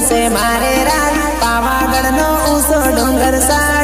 સે મારે રાજ પાવાગઢ નો ઊંચો ડુંગર સાર